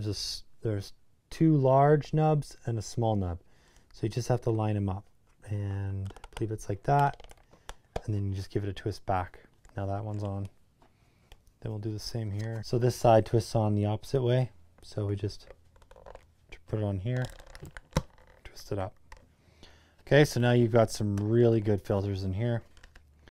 there's a, there's two large nubs and a small nub. So you just have to line them up and I believe it's like that. And then you just give it a twist back. Now that one's on. Then we'll do the same here. So this side twists on the opposite way. So we just put it on here, twist it up. Okay, so now you've got some really good filters in here.